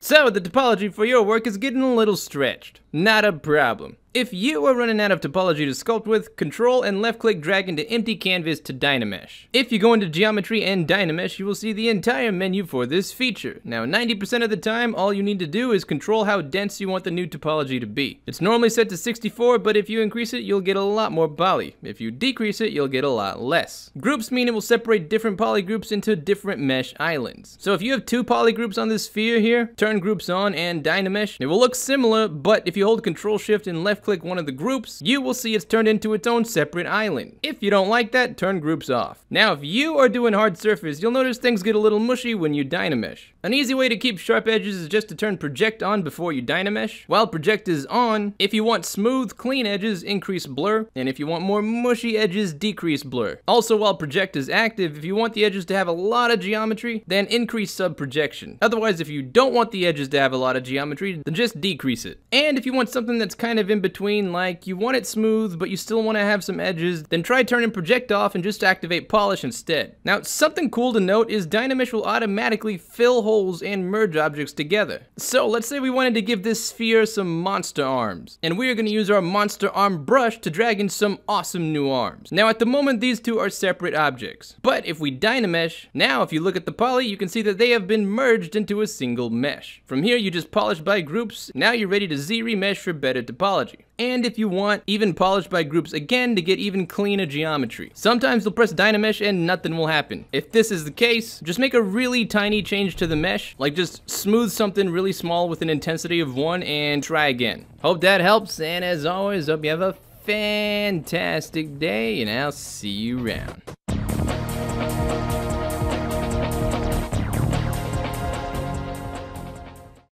So, the topology for your work is getting a little stretched. Not a problem. If you are running out of topology to sculpt with, control and left click drag into empty canvas to Dynamesh. If you go into geometry and Dynamesh, you will see the entire menu for this feature. Now 90% of the time, all you need to do is control how dense you want the new topology to be. It's normally set to 64, but if you increase it, you'll get a lot more poly. If you decrease it, you'll get a lot less. Groups mean it will separate different poly groups into different mesh islands. So if you have two poly groups on this sphere here, turn groups on and Dynamesh, it will look similar, but if you hold control shift and left click one of the groups, you will see it's turned into its own separate island. If you don't like that, turn groups off. Now, if you are doing hard surface, you'll notice things get a little mushy when you Dynamesh. An easy way to keep sharp edges is just to turn project on before you Dynamesh. While project is on, if you want smooth, clean edges, increase blur, and if you want more mushy edges, decrease blur. Also, while project is active, if you want the edges to have a lot of geometry, then increase sub projection. Otherwise, if you don't want the edges to have a lot of geometry, then just decrease it. And if you want something that's kind of in between, like you want it smooth, but you still want to have some edges, then try turning project off and just activate polish instead. Now, something cool to note is Dynamesh will automatically fill holes and merge objects together. So let's say we wanted to give this sphere some monster arms, and we are going to use our monster arm brush to drag in some awesome new arms. Now, at the moment, these two are separate objects, but if we Dynamesh, now if you look at the poly, you can see that they have been merged into a single mesh. From here, you just polish by groups, now you're ready to Z-remesh for better topology and if you want, even polished by groups again to get even cleaner geometry. Sometimes you'll press Dynamesh and nothing will happen. If this is the case, just make a really tiny change to the mesh, like just smooth something really small with an intensity of 1 and try again. Hope that helps, and as always, hope you have a fantastic day, and I'll see you around.